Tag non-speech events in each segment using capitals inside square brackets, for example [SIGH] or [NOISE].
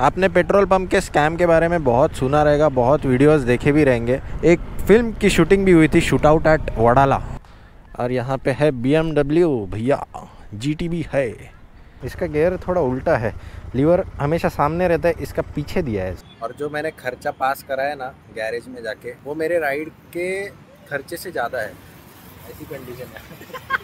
आपने petrol pump के scam के बारे में बहुत सुना रहेगा, बहुत वीडियोस देखे भी रहेंगे। एक फ़िल्म की शूटिंग भी हुई थी शूट आउट एट वडाला। और यहाँ पे है बीएमडब्ल्यू भैया GTB है। इसका गेयर थोड़ा उल्टा है, लीवर हमेशा सामने रहता है, इसका पीछे दिया है। और जो मैंने खर्चा पास करा है ना, गैरेज में जाके, वो मेरे राइड के खर्चे से ज़्यादा है। ऐसी कंडीशन है।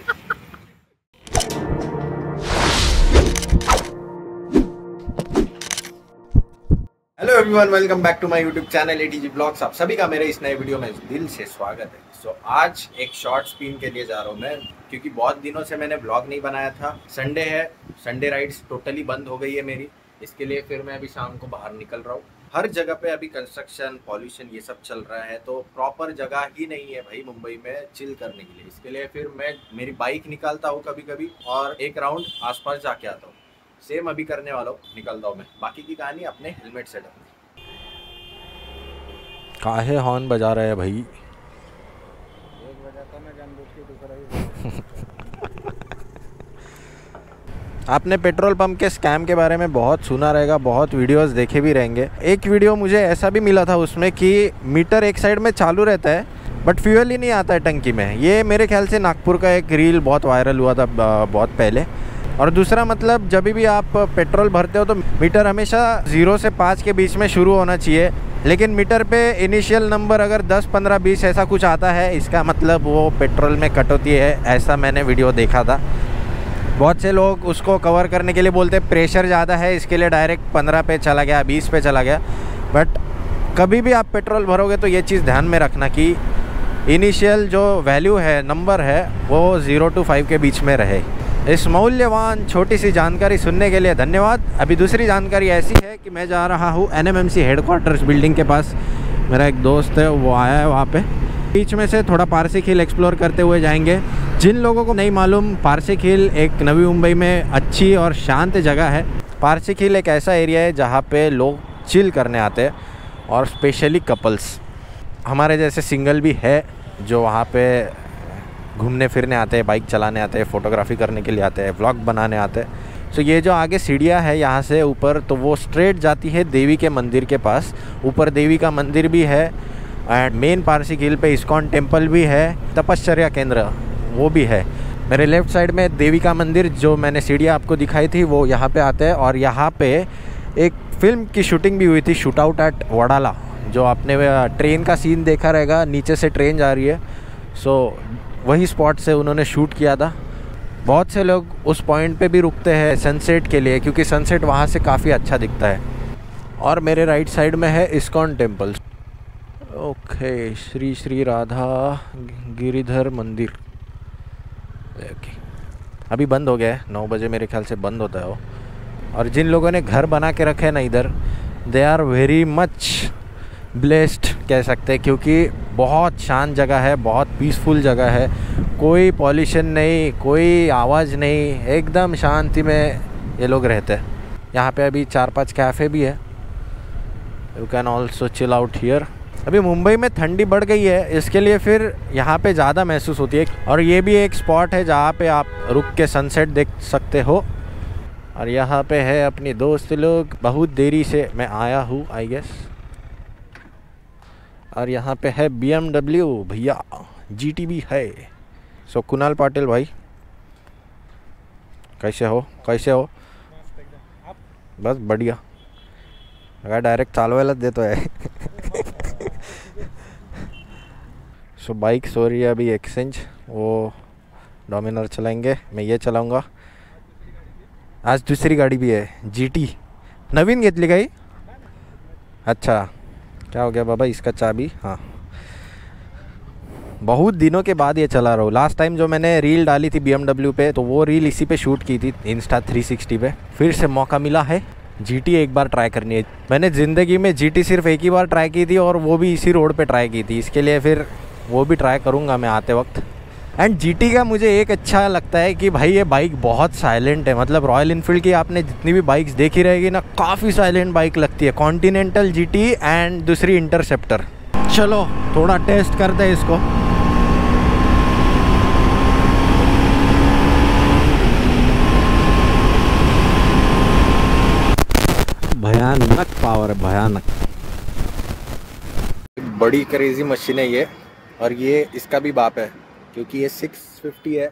Hello everyone welcome back to my YouTube channel ATG blogs आप सभी का मेरे इस नए वीडियो में दिल से स्वागत है। सो so, आज एक शॉर्ट स्पिन के लिए जा रहा हूँ मैं क्योंकि बहुत दिनों से मैंने ब्लॉग नहीं बनाया था। संडे है संडे राइड्स टोटली बंद हो गई है मेरी। इसके लिए फिर मैं अभी शाम को बाहर निकल रहा हूँ। हर जगह पे अभी कंस्ट्रक्शन पॉल्यूशन ये सब चल रहा है तो प्रॉपर जगह ही नहीं है भाई मुंबई में चिल करने के लिए। इसके लिए फिर मैं मेरी बाइक निकालता हूँ कभी कभी और एक राउंड आसपास जाके आता हूँ। सेम अभी करने वाला हूँ निकलता हूँ मैं। बाकी की कहानी अपने हेलमेट सेटअप में काहे हॉर्न बजा रहे हैं भाई? आपने पेट्रोल पंप के स्कैम के बारे में बहुत सुना रहेगा बहुत वीडियोस देखे भी रहेंगे। एक वीडियो मुझे ऐसा भी मिला था उसमें कि मीटर एक साइड में चालू रहता है बट फ्यूल ही नहीं आता है टंकी में। ये मेरे ख्याल से नागपुर का एक रील बहुत वायरल हुआ था बहुत पहले। और दूसरा मतलब जब भी आप पेट्रोल भरते हो तो मीटर हमेशा ज़ीरो से पाँच के बीच में शुरू होना चाहिए। लेकिन मीटर पे इनिशियल नंबर अगर 10, 15, 20 ऐसा कुछ आता है इसका मतलब वो पेट्रोल में कटौती है ऐसा मैंने वीडियो देखा था। बहुत से लोग उसको कवर करने के लिए बोलते प्रेशर ज़्यादा है इसके लिए डायरेक्ट पंद्रह पे चला गया बीस पे चला गया। बट कभी भी आप पेट्रोल भरोगे तो ये चीज़ ध्यान में रखना कि इनिशियल जो वैल्यू है नंबर है वो ज़ीरो टू फाइव के बीच में रहे। इस मौल्यवान छोटी सी जानकारी सुनने के लिए धन्यवाद। अभी दूसरी जानकारी ऐसी है कि मैं जा रहा हूँ N M M C headquarters building के पास। मेरा एक दोस्त है, वो आया है वहाँ पे। बीच में से थोड़ा पारसी खील एक्सप्लोर करते हुए जाएँगे। जिन लोगों को नहीं मालूम पारसी खील एक नवी मुंबई में अच्छी और शांत जगह है। पारसी खील एक ऐसा एरिया है जहाँ पे लोग चिल करने आते हैं और स्पेशली कपल्स हमारे जैसे सिंगल भी है जो वहाँ पे घूमने फिरने आते हैं बाइक चलाने आते हैं फ़ोटोग्राफी करने के लिए आते हैं व्लॉग बनाने आते हैं। सो ये जो आगे सीढ़ियाँ है यहाँ से ऊपर तो वो स्ट्रेट जाती है देवी के मंदिर के पास। ऊपर देवी का मंदिर भी है एंड मेन पारसी हिल पे इस्कॉन टेंपल भी है तपश्चर्या केंद्र, वो भी है। मेरे लेफ़्ट साइड में देवी का मंदिर जो मैंने सीढ़ियाँ आपको दिखाई थी, वो यहाँ पे आते हैं और यहाँ पे एक फ़िल्म की शूटिंग भी हुई थी शूट आउट एट वडाला जो आपने ट्रेन का सीन देखा रहेगा, नीचे से ट्रेन जा रही है। सो वही स्पॉट से उन्होंने शूट किया था। बहुत से लोग उस पॉइंट पे भी रुकते हैं सनसेट के लिए, क्योंकि सनसेट वहाँ से काफ़ी अच्छा दिखता है। और मेरे राइट साइड में है ISKCON temple okay Shri Shri Radha Giridhar Mandir okay अभी बंद हो गया है। नौ बजे मेरे ख्याल से बंद होता है वो। और जिन लोगों ने घर बना के रखे हैं ना इधर they are very much blessed कह सकते हैं, क्योंकि बहुत शांत जगह है, बहुत पीसफुल जगह है। कोई पॉल्यूशन नहीं, कोई आवाज़ नहीं, एकदम शांति में ये लोग रहते हैं। यहाँ पे अभी चार पाँच कैफ़े भी है। You can also chill out here अभी मुंबई में ठंडी बढ़ गई है, इसके लिए फिर यहाँ पे ज़्यादा महसूस होती है। और ये भी एक स्पॉट है जहाँ पे आप रुक के सनसेट देख सकते हो। और यहाँ पे है अपनी दोस्त लोग, बहुत देरी से मैं आया हूँ आई गेस और यहाँ पे है BMW भैया GT भी है। सो कुणाल पाटिल भाई, कैसे हो? कैसे हो? बस बढ़िया। अगर डायरेक्ट चालवायलाच देतो है सो बाइक सो रही है अभी एक्सचेंज वो डोमिनर चलाएँगे। मैं ये चलाऊँगा। आज दूसरी गाड़ी भी है जीटी नवीन घेतली काही अच्छा। क्या हो गया बाबा, इसका चाबी? हाँ। बहुत दिनों के बाद ये चला रहा हूँ। लास्ट टाइम जो मैंने रील डाली थी बीएमडब्ल्यू पे तो वो रील इसी पे शूट की थी इंस्टा 360 पे। फिर से मौका मिला है जीटी एक बार ट्राई करनी है। मैंने ज़िंदगी में जीटी सिर्फ़ एक ही बार ट्राई की थी और वो भी इसी रोड पे ट्राई की थी। इसके लिए फिर वो भी ट्राई करूँगा मैं आते वक्त। एंड जीटी का मुझे एक अच्छा लगता है कि भाई ये बाइक बहुत साइलेंट है। मतलब रॉयल इनफील्ड की आपने जितनी भी बाइक्स देखी रहेगी ना, काफ़ी साइलेंट बाइक लगती है। कॉन्टीनेंटल जी एंड दूसरी इंटरसेप्टर चलो, थोड़ा टेस्ट करते हैं इसको। भयानक पावर है, भयानक। बड़ी क्रेजी मशीन है ये, और ये इसका भी बाप है। क्योंकि ये 650 है,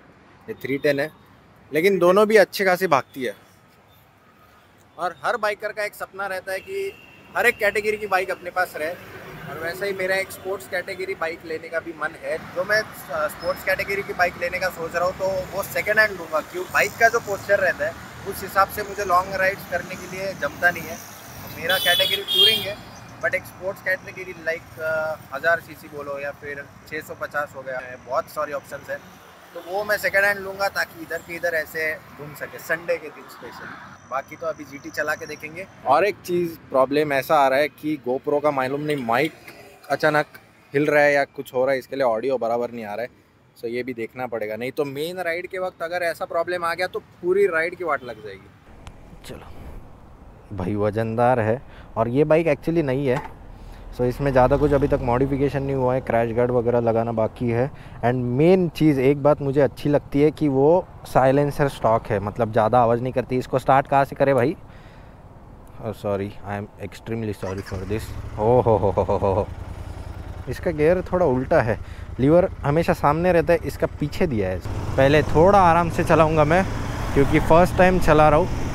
ये 310 है। लेकिन दोनों भी अच्छे खासी भागती है। और हर बाइकर का एक सपना रहता है कि हर एक कैटेगरी की बाइक अपने पास रहे। और वैसे ही मेरा एक स्पोर्ट्स कैटेगरी बाइक लेने का भी मन है। जो मैं स्पोर्ट्स कैटेगरी की बाइक लेने का सोच रहा हूँ तो वो सेकेंड हैंड लूँगा। क्यों? बाइक का जो पोस्चर रहता है, उस हिसाब से मुझे लॉन्ग राइड्स करने के लिए जमता नहीं है। मेरा कैटेगरी टूरिंग है। बट एक स्पोर्ट्स कैटेगरी लाइक हज़ार सी सी बोलो या फिर 650 हो गया है बहुत सारे ऑप्शन है। तो वो मैं सेकेंड हैंड लूँगा ताकि इधर के इधर ऐसे घूम सके संडे के दिन स्पेशली बाकी तो अभी जीटी चला के देखेंगे। और एक चीज़ प्रॉब्लम ऐसा आ रहा है कि गोप्रो का मालूम नहीं माइक अचानक हिल रहा है या कुछ हो रहा है इसके लिए ऑडियो बराबर नहीं आ रहा है। सो ये भी देखना पड़ेगा। नहीं तो मेन राइड के वक्त अगर ऐसा प्रॉब्लम आ गया तो पूरी राइड की वाट लग जाएगी। चलो। भाई वजनदार है और ये बाइक एक्चुअली नहीं है। सो so, इसमें ज़्यादा कुछ अभी तक मॉडिफिकेशन नहीं हुआ है क्रैश गार्ड वगैरह लगाना बाकी है। एंड मेन चीज़ एक बात मुझे अच्छी लगती है कि वो साइलेंसर स्टॉक है मतलब ज़्यादा आवाज़ नहीं करती। इसको स्टार्ट कहाँ से करे भाई? Sorry I am extremely sorry for this हो हो हो हो हो इसका गेयर थोड़ा उल्टा है। लीवर हमेशा सामने रहता है इसका पीछे दिया है। पहले थोड़ा आराम से चलाऊँगा मैं क्योंकि फ़र्स्ट टाइम चला रहा हूँ।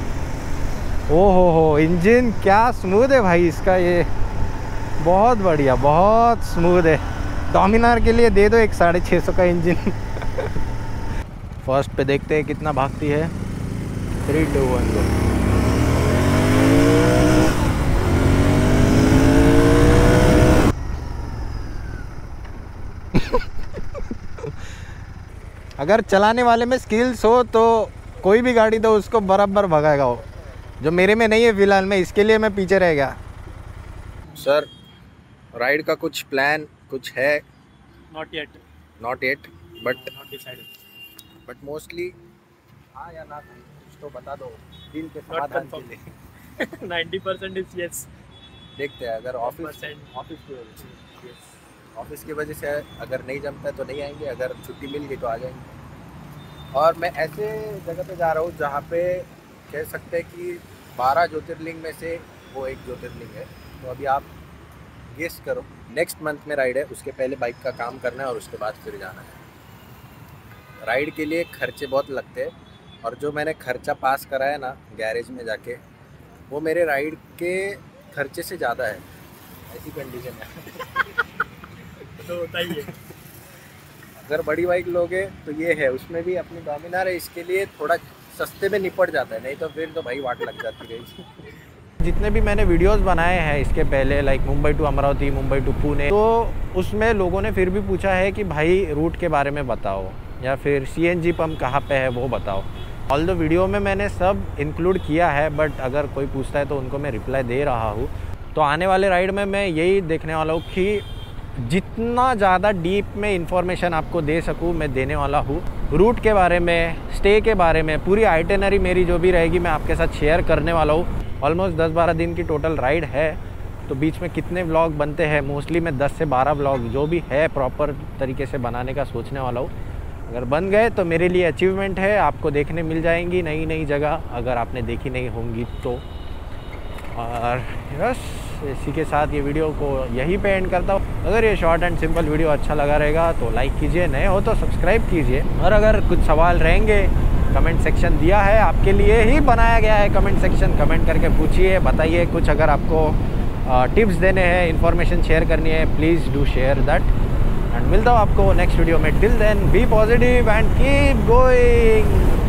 ओ हो हो, इंजन क्या स्मूथ है भाई इसका ये। बहुत बढ़िया, बहुत स्मूथ है। डोमिनार के लिए दे दो एक साढ़े छः सौ का इंजन। फ़र्स्ट [LAUGHS] पे देखते हैं कितना भागती है। थ्री टू वन दो अगर चलाने वाले में स्किल्स हो तो कोई भी गाड़ी दो उसको बराबर भगाएगा वो। जो मेरे में नहीं है फ़िलहाल में इसके लिए मैं पीछे रह गया। सर राइड का कुछ प्लान कुछ है? Not yet not yet but not decided but mostly हाँ या ना कुछ तो बता दो। दिल के समाधान के कंफर्म 90% इज़ यस देखते हैं अगर ऑफ़िस ऑफ़िस की वजह से। ऑफ़िस की वजह से अगर नहीं जमता है तो नहीं आएँगे अगर छुट्टी मिल गई तो आ जाएँगे। और मैं ऐसे जगह पे जा रहा हूँ जहाँ पे कह सकते हैं कि बारह ज्योतिर्लिंग में से वो एक ज्योतिर्लिंग है। तो अभी आप गेस करो नेक्स्ट मंथ में राइड है उसके पहले बाइक का काम करना है और उसके बाद फिर जाना है। राइड के लिए खर्चे बहुत लगते हैं और जो मैंने खर्चा पास कराया ना गैरेज में जाके वो मेरे राइड के खर्चे से ज़्यादा है। ऐसी कंडीशन है। [LAUGHS] तो है अगर बड़ी बाइक लोगे तो ये है उसमें भी अपनी डोमिनार है इसके लिए थोड़ा सस्ते में निपट जाता है, नहीं तो फिर तो भाई वाट लग जाती रही। जितने भी मैंने वीडियोस बनाए हैं इसके पहले like Mumbai to Amravati, Mumbai to Pune तो उसमें लोगों ने फिर भी पूछा है कि भाई रूट के बारे में बताओ, या फिर सी एन जी पम्प कहाँ पर है वो बताओ। ऑल द वीडियो में मैंने सब इंक्लूड किया है बट अगर कोई पूछता है तो उनको मैं रिप्लाई दे रहा हूँ। तो आने वाले राइड में मैं यही देखने वाला हूँ कि जितना ज़्यादा डीप में इंफॉर्मेशन आपको दे सकूँ, मैं देने वाला हूँ। रूट के बारे में स्टे के बारे में, पूरी आइटेनरी मेरी जो भी रहेगी, मैं आपके साथ शेयर करने वाला हूँ। ऑलमोस्ट दस बारह दिन की टोटल राइड है। तो बीच में कितने व्लॉग बनते हैं? मोस्टली मैं 10 से 12 व्लॉग जो भी है प्रॉपर तरीके से बनाने का सोचने वाला हूँ। अगर बन गए तो मेरे लिए अचीवमेंट है, आपको देखने मिल जाएँगी नई नई जगह। अगर आपने देखी नहीं होंगी तो। और यस इसी के साथ ये वीडियो को यहीं पे एंड करता हूँ। अगर ये शॉर्ट एंड सिंपल वीडियो अच्छा लगा रहेगा तो लाइक कीजिए, नए हो तो सब्सक्राइब कीजिए। और अगर कुछ सवाल रहेंगे कमेंट सेक्शन दिया है, आपके लिए ही बनाया गया है कमेंट सेक्शन कमेंट करके पूछिए, बताइए कुछ अगर आपको टिप्स देने हैं इन्फॉर्मेशन शेयर करनी है please do share that and मिलता हूँ आपको नेक्स्ट वीडियो में। Till then be positive and keep going